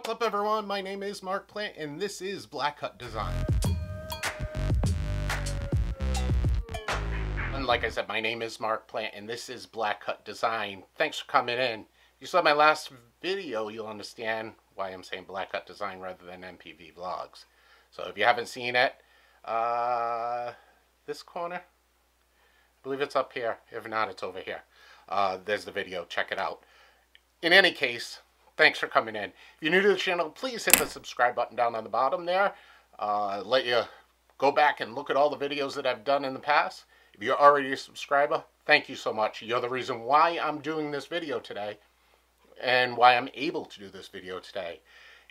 What's up everyone? My name is Mark Plante and this is Black Hut Design. And like I said, my name is Mark Plante and this is Black Hut Design. Thanks for coming in. If you saw my last video, you'll understand why I'm saying Black Hut Design rather than MPV Vlogs. So if you haven't seen it, uh, this corner, I believe it's up here. If not, it's over here. Uh, there's the video. Check it out. In any case, thanks for coming in. If you're new to the channel, please hit the subscribe button down on the bottom there. Uh, let you go back and look at all the videos that I've done in the past. If you're already a subscriber, thank you so much. You're the reason why I'm doing this video today and why I'm able to do this video today.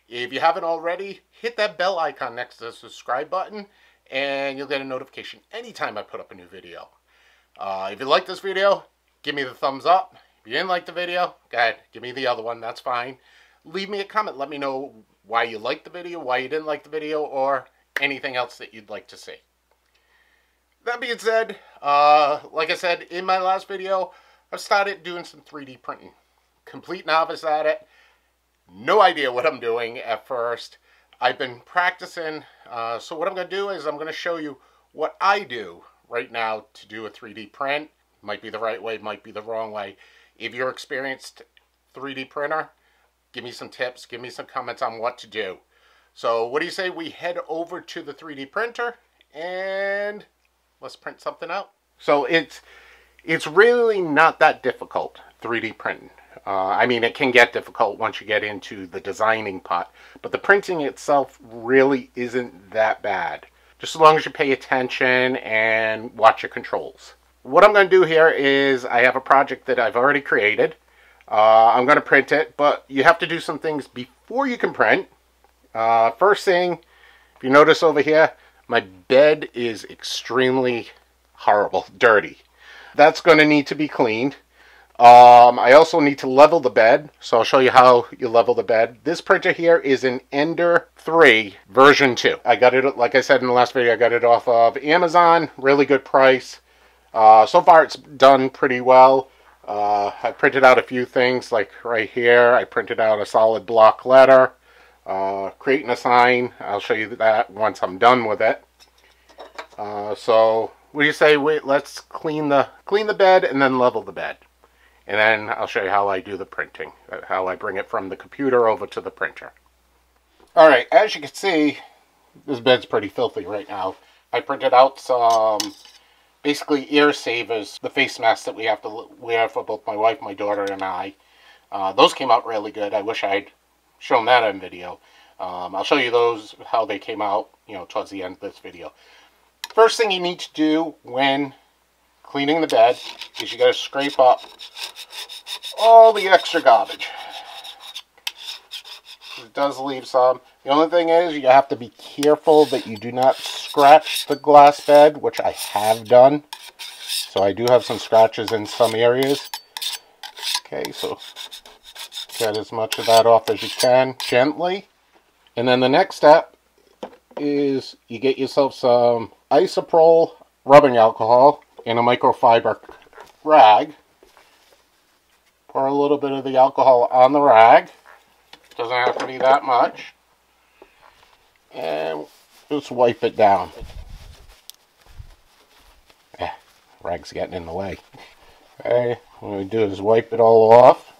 If you haven't already, hit that bell icon next to the subscribe button and you'll get a notification anytime I put up a new video. Uh, if you like this video, give me the thumbs up. You didn't like the video, go ahead, give me the other one, that's fine. Leave me a comment, let me know why you liked the video, why you didn't like the video, or anything else that you'd like to see. That being said, uh, like I said in my last video, I've started doing some 3D printing. Complete novice at it. No idea what I'm doing at first. I've been practicing, uh, so what I'm going to do is I'm going to show you what I do right now to do a 3D print. Might be the right way, might be the wrong way. If you're experienced 3D printer, give me some tips, give me some comments on what to do. So what do you say we head over to the 3D printer and let's print something out. So it's it's really not that difficult 3D printing. Uh, I mean, it can get difficult once you get into the designing part, but the printing itself really isn't that bad. Just as long as you pay attention and watch your controls. What I'm going to do here is I have a project that I've already created. Uh, I'm going to print it, but you have to do some things before you can print. Uh, first thing, if you notice over here, my bed is extremely horrible, dirty. That's going to need to be cleaned. Um, I also need to level the bed, so I'll show you how you level the bed. This printer here is an Ender 3 version 2. I got it, like I said in the last video, I got it off of Amazon. Really good price. Uh, so far it's done pretty well. Uh, I printed out a few things, like right here. I printed out a solid block letter. Uh, creating a sign. I'll show you that once I'm done with it. Uh, so, what do you say? Wait, let's clean the clean the bed and then level the bed. And then I'll show you how I do the printing, uh, how I bring it from the computer over to the printer. Alright, as you can see, this bed's pretty filthy right now. I printed out some, basically ear savers, the face masks that we have to wear for both my wife, my daughter, and I. Uh, those came out really good. I wish I'd shown that on video. Um, I'll show you those, how they came out, you know, towards the end of this video. First thing you need to do when cleaning the bed is you got to scrape up all the extra garbage. It does leave some. The only thing is you have to be careful that you do not scratch the glass bed, which I have done. So I do have some scratches in some areas. Okay, so get as much of that off as you can gently. And then the next step is you get yourself some isopropyl rubbing alcohol in a microfiber rag. Pour a little bit of the alcohol on the rag. Doesn't have to be that much. And just wipe it down. Eh, rag's getting in the way. Okay, what we do is wipe it all off.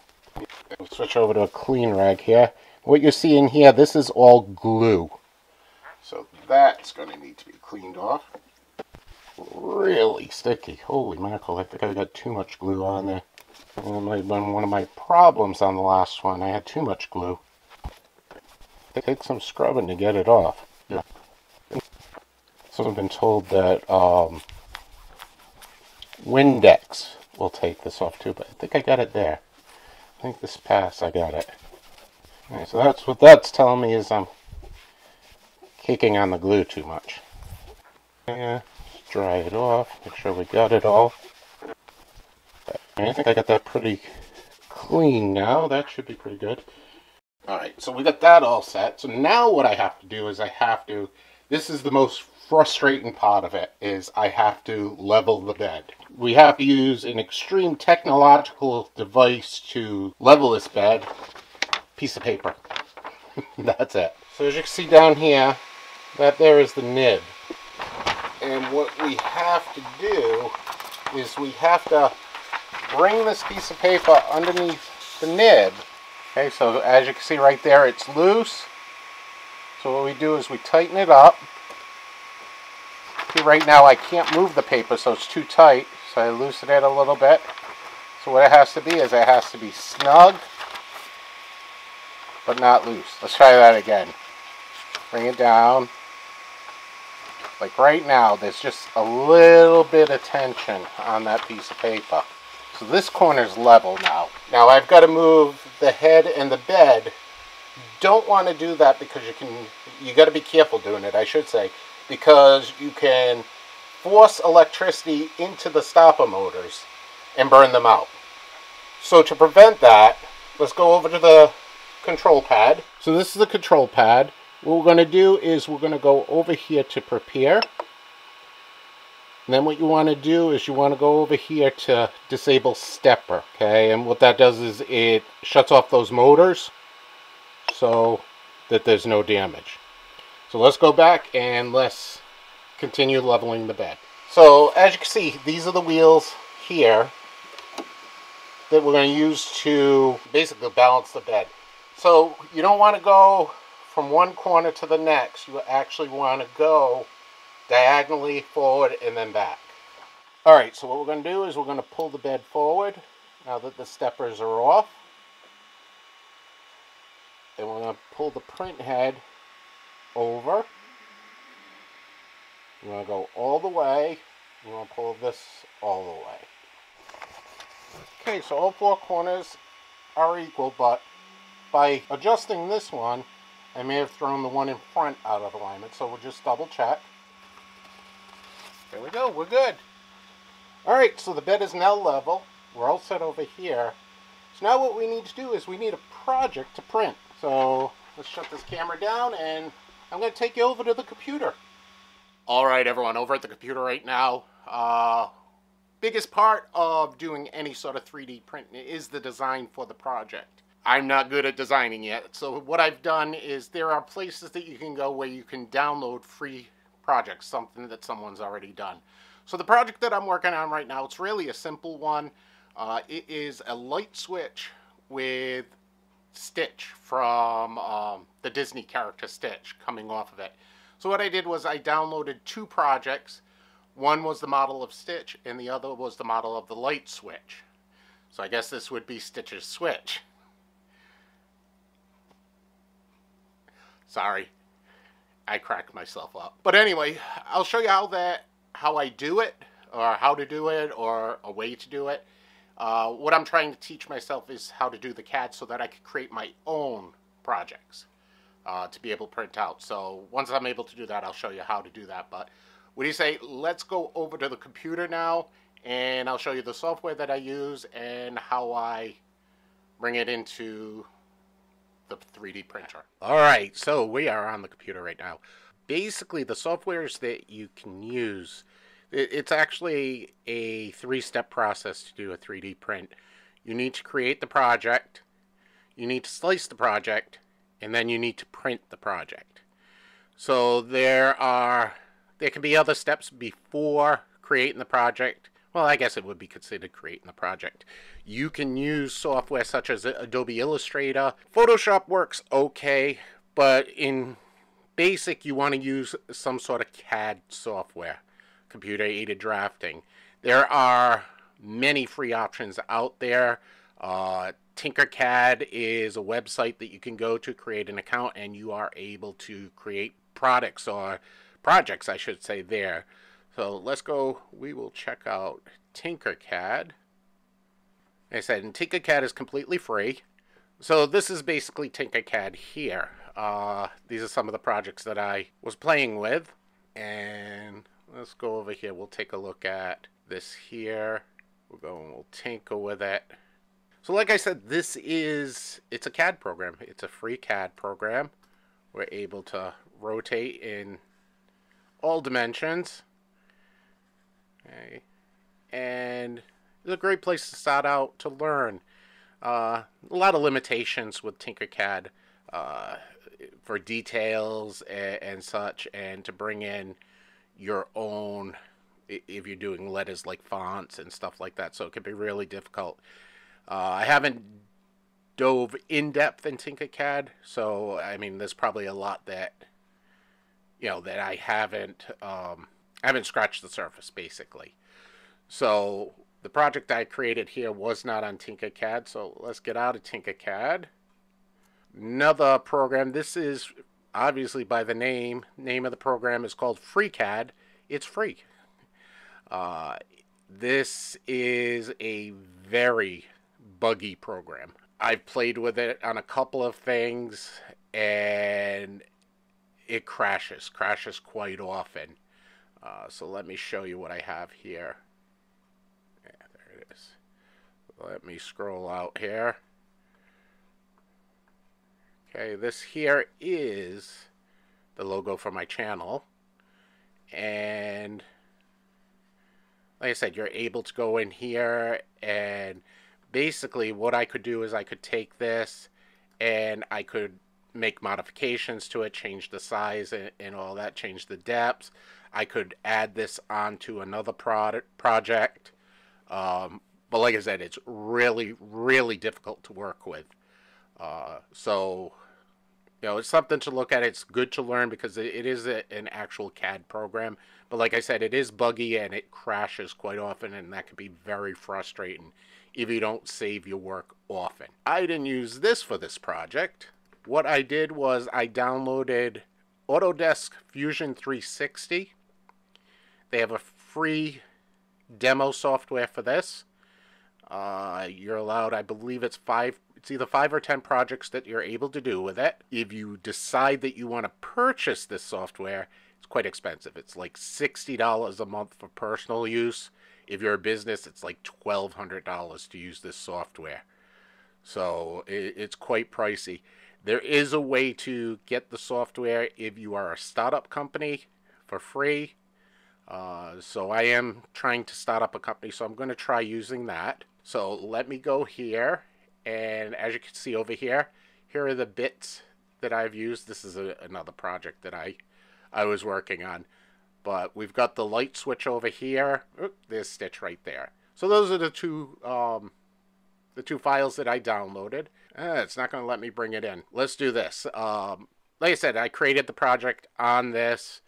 Switch over to a clean rag here. What you're seeing here, this is all glue. So that's going to need to be cleaned off really sticky. Holy mackerel, I think I got too much glue on there. That might have been one of my problems on the last one. I had too much glue. It takes some scrubbing to get it off. So I've been told that um, Windex will take this off too, but I think I got it there. I think this pass I got it. So that's what that's telling me is I'm kicking on the glue too much. Yeah, dry it off, make sure we got it all. I think I got that pretty clean now. That should be pretty good. Alright, so we got that all set. So now what I have to do is I have to, this is the most frustrating part of it, is I have to level the bed. We have to use an extreme technological device to level this bed. Piece of paper. That's it. So as you can see down here, that there is the nib. And what we have to do is we have to bring this piece of paper underneath the nib. Okay, so as you can see right there, it's loose. So what we do is we tighten it up. Right now I can't move the paper, so it's too tight. So I loosen it a little bit. So what it has to be is it has to be snug, but not loose. Let's try that again. Bring it down. Like right now, there's just a little bit of tension on that piece of paper. So this corner's level now. Now I've got to move the head and the bed. Don't want to do that because you can, you got to be careful doing it, I should say, because you can force electricity into the stepper motors and burn them out. So to prevent that, let's go over to the control pad. So this is the control pad. What we're going to do is we're going to go over here to prepare. And then what you want to do is you want to go over here to disable stepper, okay? And what that does is it shuts off those motors so that there's no damage. So let's go back and let's continue leveling the bed. So as you can see, these are the wheels here that we're going to use to basically balance the bed. So you don't want to go from one corner to the next. You actually want to go diagonally forward and then back. Alright, so what we're going to do is we're going to pull the bed forward now that the steppers are off. And we're going to pull the print head over. We're going to go all the way. We're going to pull this all the way. Okay, so all four corners are equal, but by adjusting this one, I may have thrown the one in front out of alignment, so we'll just double check. There we go, we're good. Alright, so the bed is now level. We're all set over here. So now what we need to do is we need a project to print. So let's shut this camera down and I'm going to take you over to the computer. Alright everyone, over at the computer right now. Uh, biggest part of doing any sort of 3D printing is the design for the project. I'm not good at designing yet, so what I've done is there are places that you can go where you can download free projects, something that someone's already done. So the project that I'm working on right now, it's really a simple one. Uh, it is a light switch with Stitch from um, the Disney character Stitch coming off of it. So what I did was I downloaded two projects. One was the model of Stitch and the other was the model of the light switch. So I guess this would be Stitch's switch. Sorry, I cracked myself up. But anyway, I'll show you how that how I do it, or how to do it, or a way to do it. Uh, what I'm trying to teach myself is how to do the CAD so that I can create my own projects uh, to be able to print out. So once I'm able to do that, I'll show you how to do that. But what do you say? Let's go over to the computer now, and I'll show you the software that I use and how I bring it into the 3D printer. All right, so we are on the computer right now. Basically, the softwares that you can use, it's actually a three-step process to do a 3D print. You need to create the project, you need to slice the project, and then you need to print the project. So there are, there can be other steps before creating the project well, I guess it would be considered creating the project. You can use software such as Adobe Illustrator. Photoshop works okay, but in basic, you want to use some sort of CAD software, computer aided drafting. There are many free options out there. Uh, Tinkercad is a website that you can go to create an account and you are able to create products or projects, I should say, there. So let's go, we will check out Tinkercad. Like I said, and Tinkercad is completely free. So this is basically Tinkercad here. Uh, these are some of the projects that I was playing with. And let's go over here. We'll take a look at this here. We'll go and we'll tinker with it. So like I said, this is, it's a CAD program. It's a free CAD program. We're able to rotate in all dimensions. Okay. And it's a great place to start out to learn. Uh, a lot of limitations with Tinkercad. Uh, for details and, and such, and to bring in your own if you're doing letters like fonts and stuff like that. So it can be really difficult. Uh, I haven't dove in depth in Tinkercad, so I mean, there's probably a lot that you know that I haven't um, I haven't scratched the surface basically. So the project I created here was not on Tinkercad, so let's get out of Tinkercad. Another program. This is obviously by the name. Name of the program is called FreeCAD. It's free. Uh, this is a very buggy program. I've played with it on a couple of things and it crashes, crashes quite often. Uh, so let me show you what I have here. Yeah, there it is. Let me scroll out here. Okay, this here is the logo for my channel. And like I said, you're able to go in here and basically what I could do is I could take this and I could make modifications to it, change the size and, and all that, change the depth. I could add this onto another product project. Um, but like I said, it's really, really difficult to work with. Uh, so, you know, it's something to look at. It's good to learn because it, is a, an actual CAD program. But like I said, it is buggy and it crashes quite often, and that can be very frustrating if you don't save your work often. I didn't use this for this project. What I did was I downloaded Autodesk Fusion 360. They have a free demo software for this. Uh, you're allowed, I believe it's five, it's either five or ten projects that you're able to do with it. If you decide that you want to purchase this software, it's quite expensive. It's like $60 a month for personal use if you're a business, it's like $1,200 to use this software. So it's quite pricey. There is a way to get the software if you are a startup company for free. Uh, so I am trying to start up a company, so I'm going to try using that. So let me go here, and as you can see over here, here are the bits that I've used. This is a, another project that I I was working on. But we've got the light switch over here. Oop, there's Stitch right there. So those are the two um, the two files that I downloaded. Uh, it's not going to let me bring it in. Let's do this. Um, like I said, I created the project on this,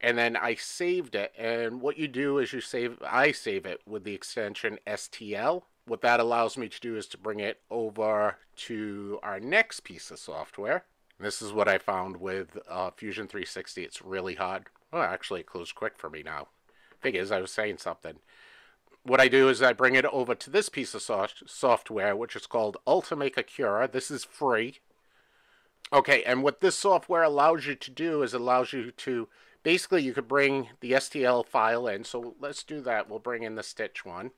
and then I saved it. And what you do is you save. I save it with the extension STL. What that allows me to do is to bring it over to our next piece of software. This is what I found with uh, Fusion 360. It's really hard. Well, actually, it closed quick for me now. Figures, I was saying something. What I do is I bring it over to this piece of soft software, which is called Ultimaker Cura. This is free. Okay, and what this software allows you to do is allows you to, basically you could bring the STL file in. So let's do that. We'll bring in the Stitch one.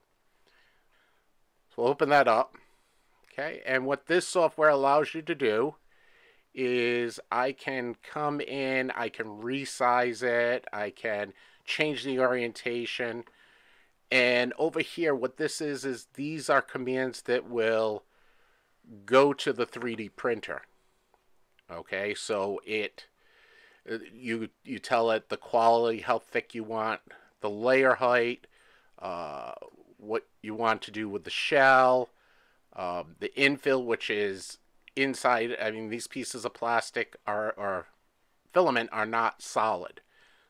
So we'll open that up. Okay, and what this software allows you to do is I can come in, I can resize it, I can change the orientation. And over here, what this is, is these are commands that will go to the 3D printer. Okay, so it, uh, you, you tell it the quality, how thick you want, the layer height, uh, what you want to do with the shell, um, the infill, which is inside, I mean, these pieces of plastic are, or filament are not solid.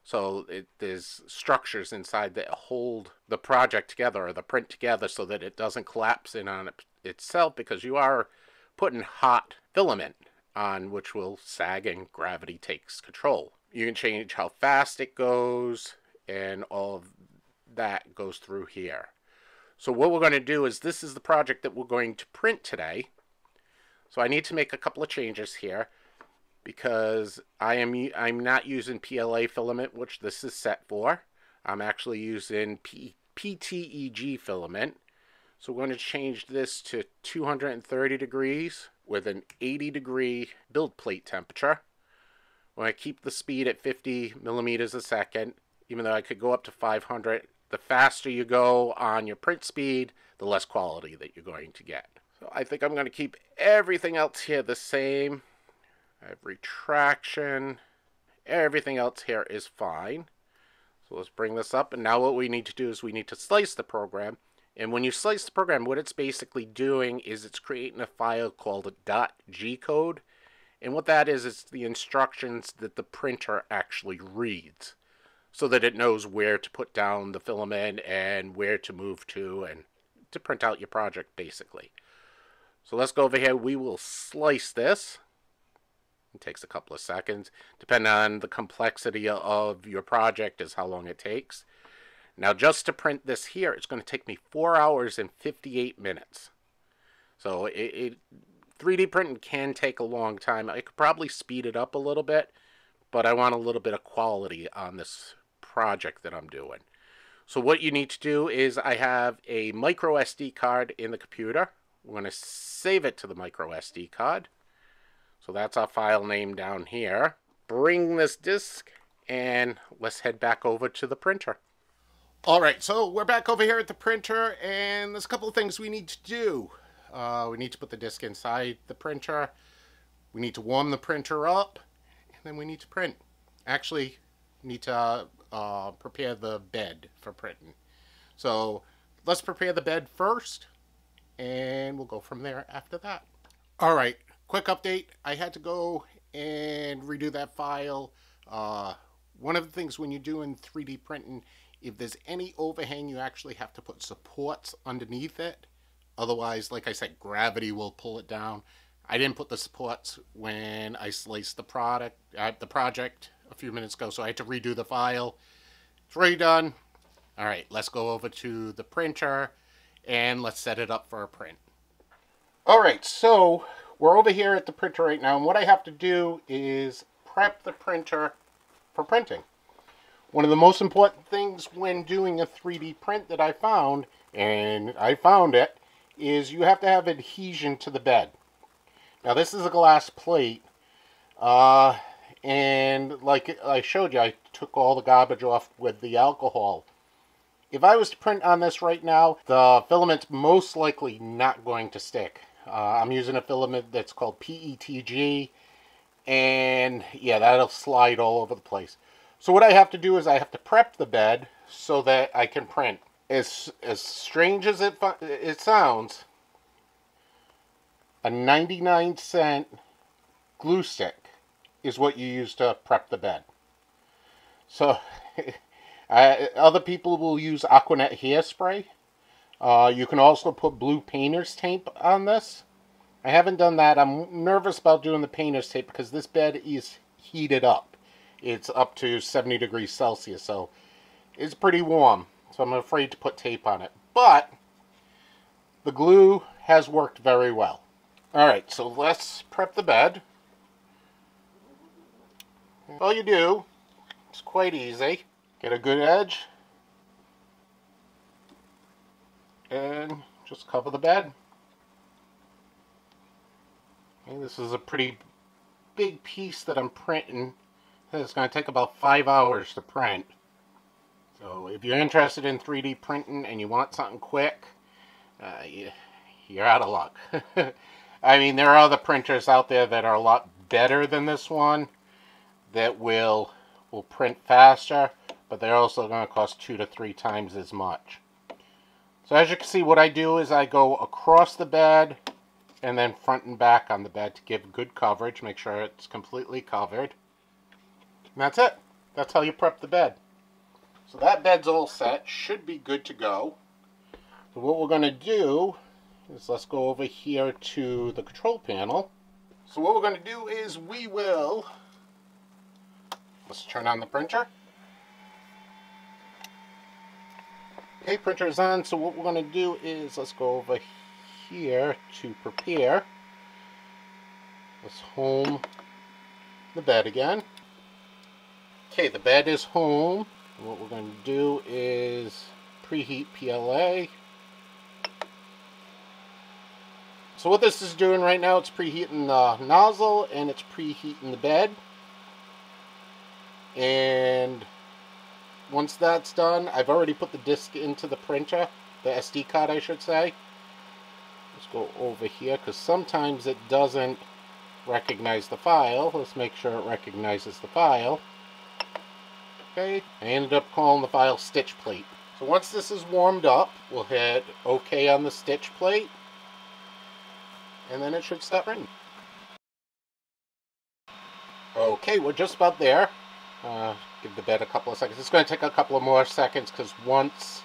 So it, there's structures inside that hold the project together or the print together so that it doesn't collapse in on it itself because you are putting hot filament on which will sag and gravity takes control. You can change how fast it goes and all of that goes through here. So what we're going to do is this is the project that we're going to print today. So I need to make a couple of changes here because I am I'm not using PLA filament, which this is set for. I'm actually using P, PTEG filament. So we're going to change this to 230 degrees with an 80 degree build plate temperature. When I keep the speed at 50 millimeters a second, even though I could go up to 500, the faster you go on your print speed, the less quality that you're going to get. So I think I'm going to keep everything else here the same. I have retraction. Everything else here is fine. So let's bring this up. And now what we need to do is we need to slice the program. And when you slice the program, what it's basically doing is it's creating a file called .g code. And what that is, it's the instructions that the printer actually reads so that it knows where to put down the filament and where to move to and to print out your project basically. So let's go over here. We will slice this. It takes a couple of seconds. Depending on the complexity of your project is how long it takes. Now just to print this here, it's going to take me 4 hours and 58 minutes. So it, it 3D printing can take a long time. I could probably speed it up a little bit, but I want a little bit of quality on this project that I'm doing. So what you need to do is I have a micro SD card in the computer. We're going to save it to the micro SD card. So that's our file name down here. Bring this disk and let's head back over to the printer. All right, so we're back over here at the printer and there's a couple of things we need to do. Uh, we need to put the disk inside the printer. We need to warm the printer up and then we need to print. Actually, need to uh, prepare the bed for printing. So let's prepare the bed first, and we'll go from there after that. All right, quick update. I had to go and redo that file. Uh, one of the things when you're doing 3D printing, if there's any overhang, you actually have to put supports underneath it. Otherwise, like I said, gravity will pull it down. I didn't put the supports when I sliced the product, uh, the project a few minutes ago, so I had to redo the file. It's redone. All right, let's go over to the printer and let's set it up for a print. All right, so we're over here at the printer right now, and what I have to do is prep the printer for printing. One of the most important things when doing a 3D print that I found, and I found it, is you have to have adhesion to the bed. Now this is a glass plate. Uh, and like I showed you, I took all the garbage off with the alcohol. If I was to print on this right now, the filament's most likely not going to stick. Uh, I'm using a filament that's called PETG, and yeah, that'll slide all over the place. So what I have to do is I have to prep the bed so that I can print. As, as strange as it, it sounds, a 99 cent glue stick is what you use to prep the bed. So, uh, other people will use Aquanet hairspray. Uh, you can also put blue painter's tape on this. I haven't done that. I'm nervous about doing the painter's tape because this bed is heated up. It's up to 70 degrees Celsius, so it's pretty warm. So I'm afraid to put tape on it. But the glue has worked very well. Alright, so let's prep the bed. All you do, it's quite easy, get a good edge, and just cover the bed. This is a pretty big piece that I'm printing. It's going to take about five hours to print. So if you're interested in 3D printing and you want something quick, uh, you, you're out of luck. I mean, there are other printers out there that are a lot better than this one that will will print faster, but they're also going to cost two to three times as much. So as you can see, what I do is I go across the bed and then front and back on the bed to give good coverage, make sure it's completely covered. And that's it. That's how you prep the bed. So that bed's all set, should be good to go. So what we're going to do is let's go over here to the control panel. So what we're going to do is we will Let's turn on the printer. Okay, printer is on, so what we're going to do is let's go over here to prepare. Let's home the bed again. Okay, the bed is home. What we're going to do is preheat PLA. So what this is doing right now, it's preheating the nozzle and it's preheating the bed and once that's done I've already put the disk into the printer the SD card I should say let's go over here because sometimes it doesn't recognize the file. Let's make sure it recognizes the file. Okay, I ended up calling the file stitch plate. So once this is warmed up, we'll hit OK on the stitch plate. And then it should start running. Okay, we're just about there. Uh, give the bed a couple of seconds. It's going to take a couple of more seconds because once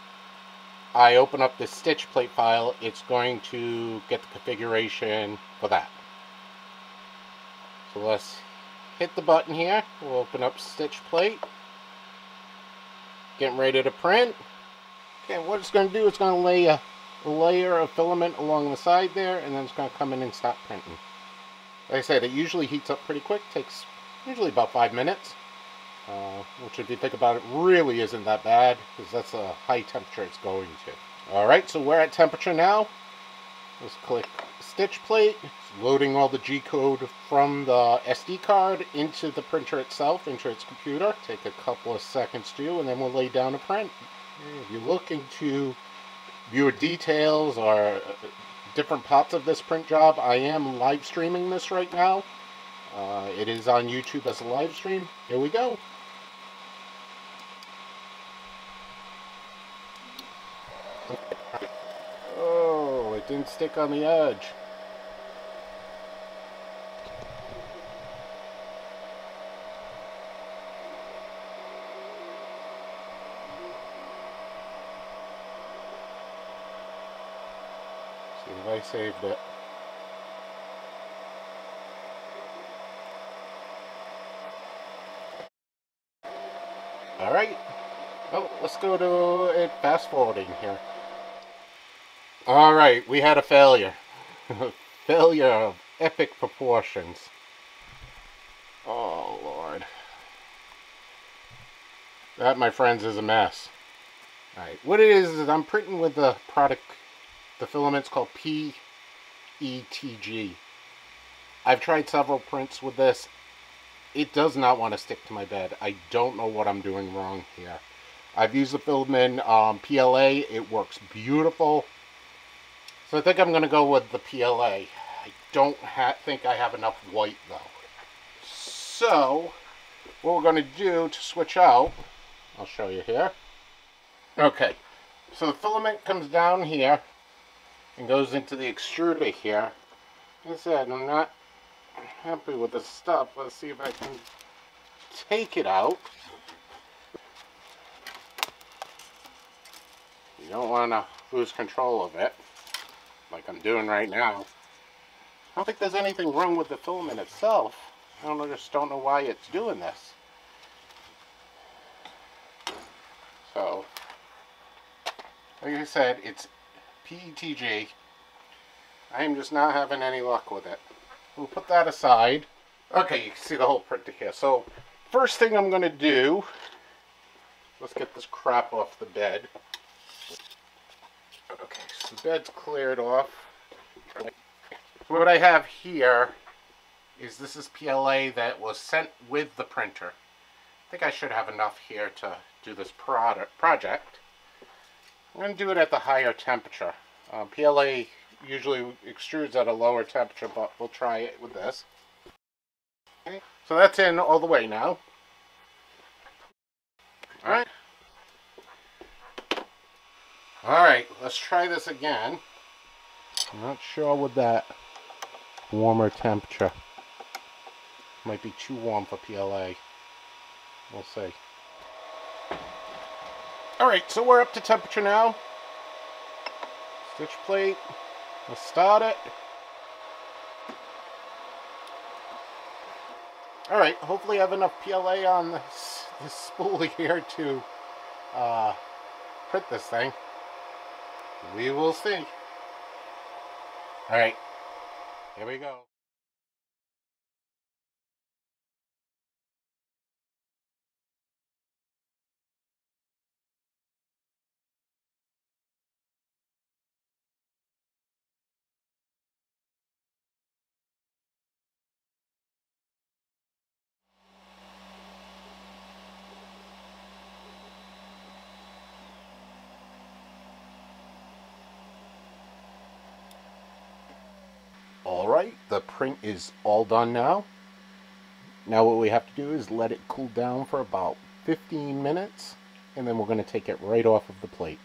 I open up the stitch plate file, it's going to get the configuration for that. So let's hit the button here. We'll open up stitch plate. Getting ready to print. Okay, what it's going to do, it's going to lay a layer of filament along the side there, and then it's going to come in and stop printing. Like I said, it usually heats up pretty quick. Takes usually about five minutes. Uh, which if you think about it really isn't that bad because that's a high temperature it's going to. Alright, so we're at temperature now. Let's click stitch plate. It's loading all the G-code from the SD card into the printer itself, into its computer. Take a couple of seconds to, and then we'll lay down a print. If you're looking to view details or uh, different parts of this print job, I am live streaming this right now. Uh, it is on YouTube as a live stream. Here we go. Oh, it didn't stick on the edge. See if I saved it. Alright. Oh, let's go to it fast forwarding here. Alright, we had a failure. failure of epic proportions. Oh, Lord. That, my friends, is a mess. Alright, what it is is I'm printing with the product, the filament's called PETG. I've tried several prints with this it does not want to stick to my bed. I don't know what I'm doing wrong here. I've used the Filament um, PLA. It works beautiful. So I think I'm going to go with the PLA. I don't think I have enough white though. So what we're going to do to switch out, I'll show you here. Okay, so the filament comes down here and goes into the extruder here. Like I said, I'm not happy with the stuff. Let's see if I can take it out. You don't want to lose control of it, like I'm doing right now. I don't think there's anything wrong with the filament itself. I don't, just don't know why it's doing this. So, like I said, it's PETG. I am just not having any luck with it. We'll put that aside. Okay, you can see the whole printer here. So, first thing I'm going to do, let's get this crap off the bed. Okay, the bed's cleared off. What I have here is this is PLA that was sent with the printer. I think I should have enough here to do this product project. I'm going to do it at the higher temperature. Uh, PLA usually extrudes at a lower temperature, but we'll try it with this. Okay, so that's in all the way now. Alright. Alright, let's try this again. I'm not sure with that warmer temperature. Might be too warm for PLA. We'll see. Alright, so we're up to temperature now. Stitch plate. Let's start it. Alright, hopefully I have enough PLA on this, this spool here to uh, print this thing. We will see. Alright, here we go. The print is all done now. Now what we have to do is let it cool down for about 15 minutes and then we're going to take it right off of the plate.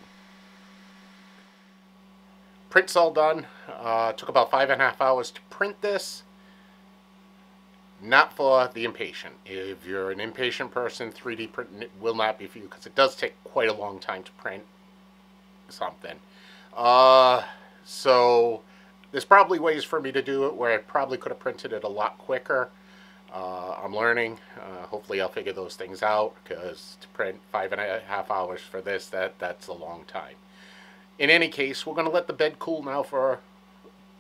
Print's all done. Uh, took about five and a half hours to print this. Not for the impatient. If you're an impatient person, 3D printing will not be for you because it does take quite a long time to print something. Uh, so there's probably ways for me to do it where I probably could have printed it a lot quicker. Uh, I'm learning. Uh, hopefully I'll figure those things out because to print five and a half hours for this, that that's a long time. In any case, we're going to let the bed cool now for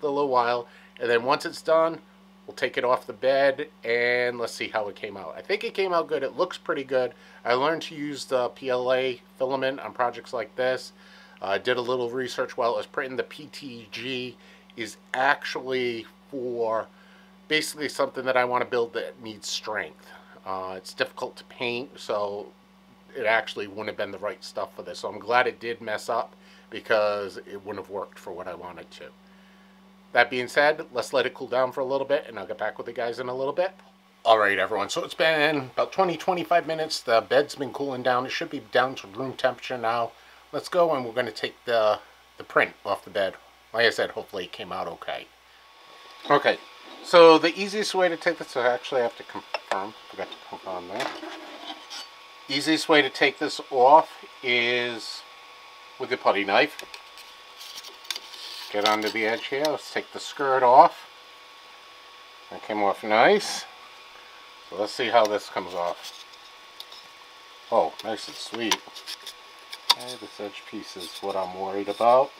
a little while. And then once it's done, we'll take it off the bed and let's see how it came out. I think it came out good. It looks pretty good. I learned to use the PLA filament on projects like this. I uh, did a little research while I was printing. The PTG is actually for basically something that I want to build that needs strength. Uh, it's difficult to paint, so it actually wouldn't have been the right stuff for this. So I'm glad it did mess up because it wouldn't have worked for what I wanted to. That being said, let's let it cool down for a little bit and I'll get back with the guys in a little bit. Alright everyone, so it's been about 20-25 minutes. The bed's been cooling down. It should be down to room temperature now. Let's go and we're going to take the, the print off the bed. Like I said, hopefully it came out okay. Okay, so the easiest way to take this, I actually have to confirm, forgot to confirm there. Easiest way to take this off is with the putty knife. Get under the edge here, let's take the skirt off. That came off nice. So let's see how this comes off. Oh, nice and sweet. Okay, this edge piece is what I'm worried about.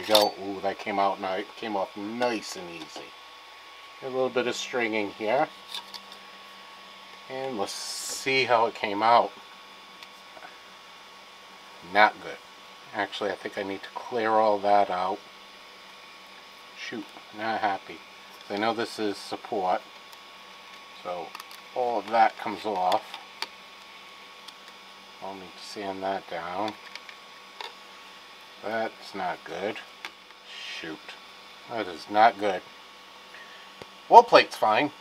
we go. Ooh, that came out nice. Came off nice and easy. A little bit of stringing here. And let's see how it came out. Not good. Actually, I think I need to clear all that out. Shoot, not happy. I know this is support. So all of that comes off. I'll need to sand that down. That's not good. Shoot. That is not good. Wall plate's fine.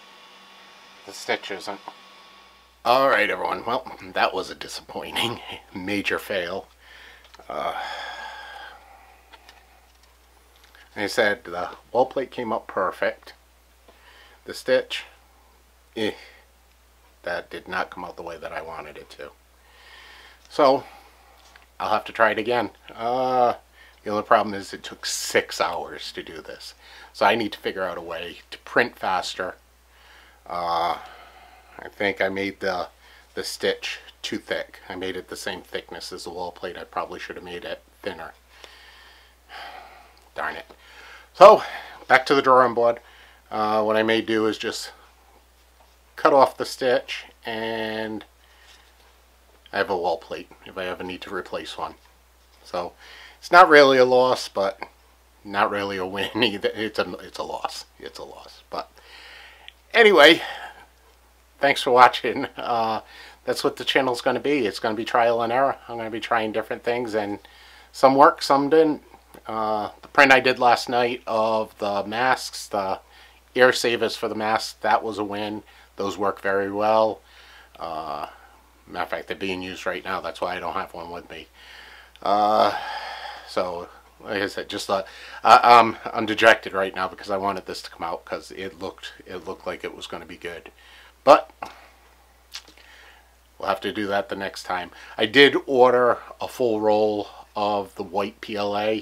The stitch isn't. Alright everyone, well, that was a disappointing major fail. Uh, I said, the wall plate came up perfect. The stitch, eh, that did not come out the way that I wanted it to. So, I'll have to try it again. Uh, the only problem is it took six hours to do this. So I need to figure out a way to print faster. Uh, I think I made the, the stitch too thick. I made it the same thickness as the wall plate. I probably should have made it thinner. Darn it. So, back to the drawing board. Uh, what I may do is just cut off the stitch and I have a wall plate if I ever need to replace one. So it's not really a loss, but not really a win either. It's a it's a loss. It's a loss. But anyway, thanks for watching. Uh, that's what the channel's going to be. It's going to be trial and error. I'm going to be trying different things, and some work, some didn't. Uh, the print I did last night of the masks, the air savers for the masks, that was a win. Those work very well. Uh, Matter of fact, they're being used right now. That's why I don't have one with me. Uh, so, like I said, just uh, I'm I'm dejected right now because I wanted this to come out because it looked it looked like it was going to be good, but we'll have to do that the next time. I did order a full roll of the white PLA,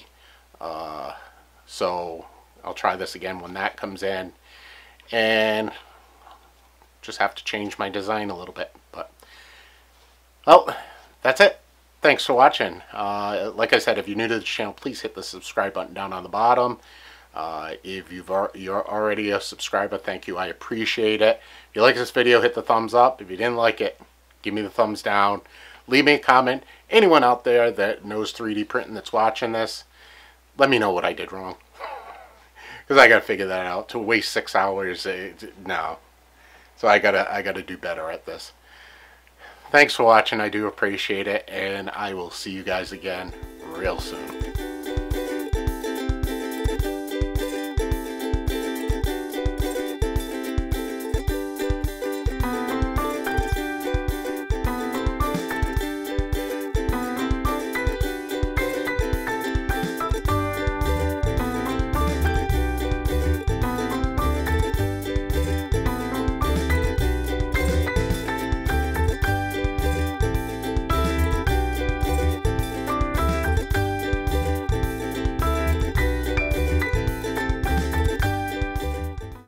uh, so I'll try this again when that comes in, and just have to change my design a little bit, but. Well, that's it. Thanks for watching. Uh, like I said, if you're new to the channel, please hit the subscribe button down on the bottom. Uh, if you've you're already a subscriber, thank you. I appreciate it. If you like this video, hit the thumbs up. If you didn't like it, give me the thumbs down. Leave me a comment. Anyone out there that knows 3D printing that's watching this, let me know what I did wrong. Because I got to figure that out. To waste six hours, uh, no. So I gotta I gotta do better at this. Thanks for watching. I do appreciate it. And I will see you guys again real soon.